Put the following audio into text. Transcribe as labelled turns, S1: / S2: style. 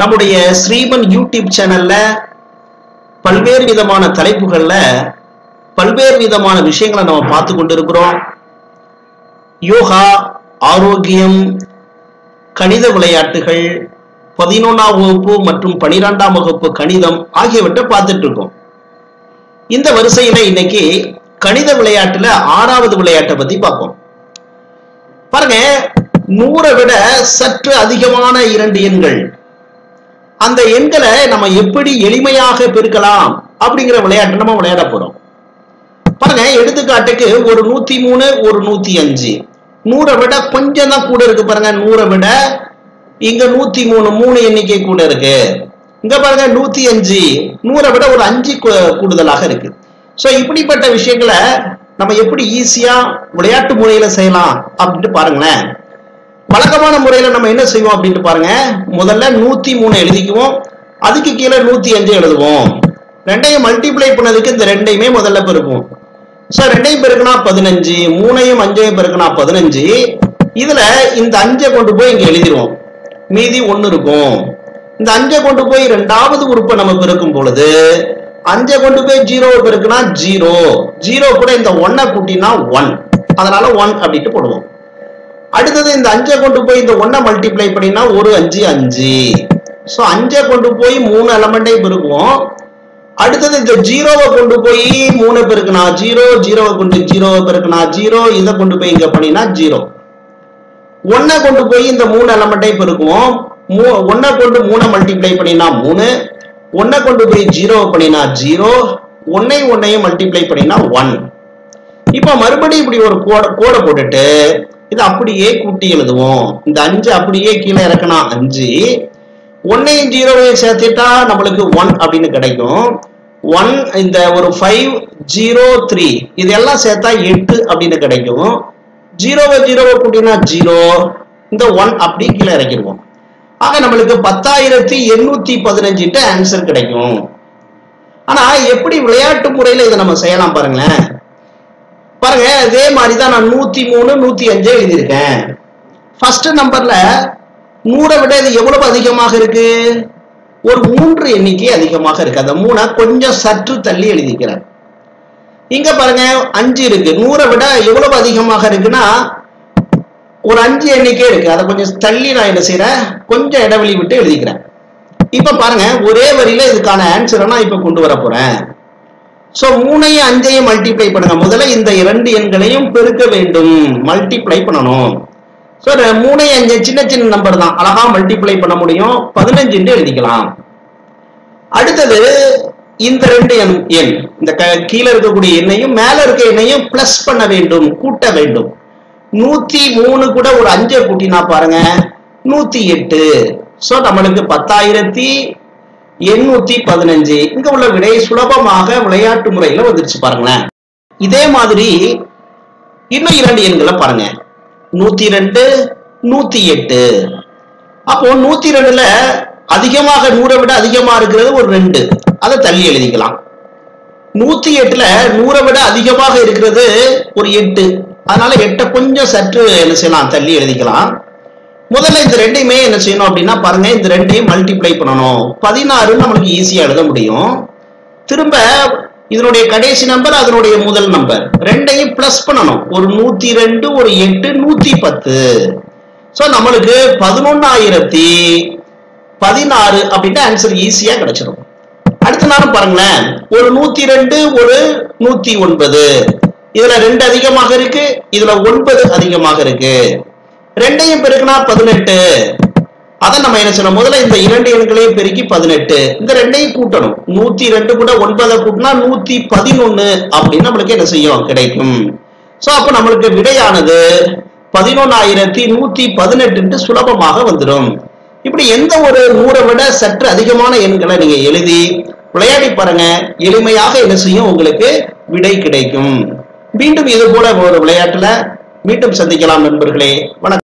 S1: நம்முடைய ஸ்ரீமன் யூடியூப் சேனல்ல பல்வேறு விதமான தலைப்புகள்ல பல்வேறு விதமான விஷயங்களை நம்ம பார்த்து கொண்டிருக்கிறோம். யோகா ஆரோக்கியம் கணித விளையாட்டுகள் பதினொன்றாம் வகுப்பு மற்றும் பனிரெண்டாம் வகுப்பு கணிதம் ஆகியவற்றை பார்த்துட்டு இருக்கோம். இந்த வரிசையில இன்னைக்கு கணித விளையாட்டுல ஆறாவது விளையாட்டை பத்தி பார்ப்போம். பாருங்க நூறை விட சற்று அதிகமான இரண்டு எண்கள். அந்த எண்களை நம்ம எப்படி எளிமையாக பெருக்கலாம் அப்படிங்கிற விளையாட்டு நம்ம விளையாட போறோம். பாருங்க எடுத்துக்காட்டுக்கு ஒரு நூத்தி மூணு ஒரு நூத்தி அஞ்சு நூறை விட கொஞ்சம் தான் கூட இருக்கு பாருங்க நூறை விட இங்க நூத்தி மூணு மூணு எண்ணிக்கை கூட இருக்கு. இங்க பாருங்க நூத்தி அஞ்சு நூறை விட ஒரு அஞ்சு கூடுதலாக இருக்கு. சோ இப்படிப்பட்ட விஷயங்களை நம்ம எப்படி ஈஸியா விளையாட்டு முறையில செய்யலாம் அப்படின்ட்டு பாருங்களேன். வழக்கமான முறையில நம்ம என்ன செய்வோம் அப்படின்ட்டு பாருங்க. முதல்ல நூத்தி மூணு எழுதிக்குவோம். அதுக்கு கீழே நூத்தி அஞ்சு எழுதுவோம். ரெண்டையும் மல்டிப்ளை பண்ணதுக்கு இந்த ரெண்டையுமே முதல்ல பெருக்குவோம். ஸோ ரெண்டையும் பெருக்குனா பதினஞ்சு மூணையும் அஞ்சையும் பெருக்குனா பதினஞ்சு. இதுல இந்த அஞ்சை கொண்டு போய் இங்க எழுதிடுவோம் மீதி ஒன்று இருக்கும். இந்த அஞ்சை கொண்டு போய் ரெண்டாவது உறுப்பை நம்ம பெருக்கும் பொழுது அஞ்சை கொண்டு போய் ஜீரோ பெருக்குனா ஜீரோ ஜீரோ கூட இந்த ஒன்னை கூட்டினா ஒன் அதனால ஒன் அப்படின்ட்டு போடுவோம். அடுத்தது இந்த அஞ்சை கொண்டு போய் இந்த ஒன்றை மல்டிப்ளை பண்ணினா ஒரு அஞ்சு அஞ்சு. ஸோ அஞ்சை கொண்டு போய் மூணு எலமெண்ட்டையும் பெருக்குவோம். அடுத்தது இந்த ஜீரோவை கொண்டு போய் மூணு பெருக்குனா ஜீரோ ஜீரோவை கொண்டு ஜீரோவை பெருக்குனா ஜீரோ இதை கொண்டு போய் இங்க பண்ணினா ஜீரோ ஒன்னை கொண்டு போய் இந்த மூணு எலமெண்ட்டை பெருக்குவோம். மூ- ஒன்னை கொண்டு மூணை மல்டிப்ளை பண்ணினா மூணு. ஒன்னை கொண்டு போய் ஜீரோ பண்ணினா ஜீரோ ஒன்னை ஒன்னையும் மல்டிப்ளை பண்ணினா ஒன் இப்போ மறுபடியும் இப்படி ஒரு கோடை கோடை போட்டுட்டு இது அப்படியே கூட்டி எழுதுவோம். இந்த அஞ்சு அப்படியே கீழே இறக்கணும் அஞ்சு. ஒன்னையும் ஜீரோவையும் சேர்த்துட்டா நம்மளுக்கு ஒன் அப்படின்னு கிடைக்கும். ஒன் இந்த ஒரு ஃபைவ் ஜீரோ த்ரீ இதெல்லாம் சேர்த்தா எட்டு அப்படின்னு கிடைக்கும். ஜீரோவை ஜீரோவை கூட்டினா ஜீரோ இந்த ஒன் அப்படி கீழே இறக்கிடுவோம். ஆக நம்மளுக்கு பத்தாயிரத்தி எண்ணூத்தி பதினஞ்சுட்டு ஆன்சர் கிடைக்கும். ஆனா எப்படி விளையாட்டு முறையில இதை நம்ம செய்யலாம் பாருங்களேன். பாருங்க அதே மாதிரி தான் நான் நூத்தி மூணு நூத்தி அஞ்சு எழுதியிருக்கேன். ஃபர்ஸ்ட் நம்பர்ல நூறை விட இது எவ்வளவு அதிகமாக இருக்கு? ஒரு மூன்று எண்ணிக்கை அதிகமாக இருக்கு. அந்த மூணை கொஞ்சம் சற்று தள்ளி எழுதிக்கிறேன். இங்க பாருங்க அஞ்சு இருக்கு. நூறை விட எவ்வளவு அதிகமாக இருக்குன்னா ஒரு அஞ்சு எண்ணிக்கை இருக்கு. அதை கொஞ்சம் தள்ளி நான் என்ன செய்யறேன் கொஞ்சம் இடைவெளி விட்டு எழுதிக்கிறேன். இப்ப பாருங்க ஒரே வரியில இதுக்கான ஆன்சரை நான் இப்ப கொண்டு வர போறேன். சோ மூணையும் அஞ்சையும் மல்டிப்ளை பண்ணுங்க முதல்ல இந்த இரண்டு எண்களையும் பெருக்க வேண்டும். மல்டிப்ளை பண்ணணும். ஸோ மூணையும் அஞ்சு சின்ன சின்ன நம்பர் தான். அழகா மல்டிப்ளை பண்ண முடியும். பதினஞ்சுன்னு எழுதிக்கலாம். அடுத்தது இந்த ரெண்டு எண் எண். இந்த க- கீழே இருக்கக்கூடிய எண்ணையும் மேல இருக்க எண்ணையும் பிளஸ் பண்ண வேண்டும். கூட்ட வேண்டும். நூத்தி மூணு கூட ஒரு அஞ்சை கூட்டினா பாருங்க நூத்தி எட்டு. ஸோ நம்மளுக்கு பத்தாயிரத்தி எண்ணூத்தி பதினஞ்சு. இங்க உள்ள விடை சுலபமாக விளையாட்டு முறையில வந்துருச்சு பாருங்களேன். இதே மாதிரி இன்னும் இரண்டு எண்களை பாருங்க. நூத்தி ரெண்டு நூத்தி எட்டு. அப்போ நூத்தி ரெண்டுல அதிகமாக நூறை விட அதிகமா இருக்கிறது ஒரு ரெண்டு. அதை தள்ளி எழுதிக்கலாம். நூத்தி எட்டுல நூறை விட அதிகமாக இருக்கிறது ஒரு எட்டு. அதனால எட்டை கொஞ்சம் சற்று என்ன செய்யலாம்? தள்ளி எழுதிக்கலாம். முதல்ல இந்த ரெண்டையுமே என்ன செய்யணும் அப்படின்னா பாருங்க இந்த ரெண்டையும் மல்டிப்ளை பண்ணணும். பதினாறு நம்மளுக்கு ஈஸியா எழுத முடியும். திரும்ப இதனுடைய கடைசி நம்பர் அதனுடைய முதல் நம்பர் ரெண்டையும் பிளஸ் பண்ணணும். ஒரு நூத்தி ரெண்டு ஒரு எட்டு நூத்தி பத்து. சோ நம்மளுக்கு பதினொன்னாயிரத்தி பதினாறு அப்படின்ட்டு ஆன்சர் ஈஸியா கிடைச்சிடும் அடுத்த நேரம் பாருங்களேன். ஒரு நூத்தி ரெண்டு ஒரு நூத்தி ஒன்பது. இதுல ரெண்டு அதிகமாக இருக்கு இதுல ஒன்பது அதிகமாக இருக்கு. ரெண்டையும் பெருக்குனா பதினெட்டு. அதை நம்ம என்ன செய்யணும்? முதல்ல இந்த இரண்டு எண்களையும் பெருக்கி பதினெட்டு. இந்த ரெண்டையும் கூட்டணும். நூத்தி ரெண்டு கூட ஒன்பதை கூட்டினா நூத்தி பதினொன்னு அப்படின்னு நம்மளுக்கு என்ன செய்யும்? கிடைக்கும். சோ அப்ப நம்மளுக்கு விடையானது பதினொன்னாயிரத்தி நூத்தி பதினெட்டு சுலபமாக வந்துடும். இப்படி எந்த ஒரு நூறை விட சற்று அதிகமான எண்களை நீங்க எழுதி விளையாடி பாருங்க. எளிமையாக என்ன செய்யும்? உங்களுக்கு விடை கிடைக்கும். மீண்டும் இது போல ஒரு விளையாட்டுல மீண்டும் சந்திக்கலாம் நண்பர்களே. வணக்கம்.